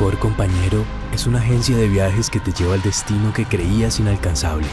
mejor compañero es una agencia de viajes que te lleva al destino que creías inalcanzable.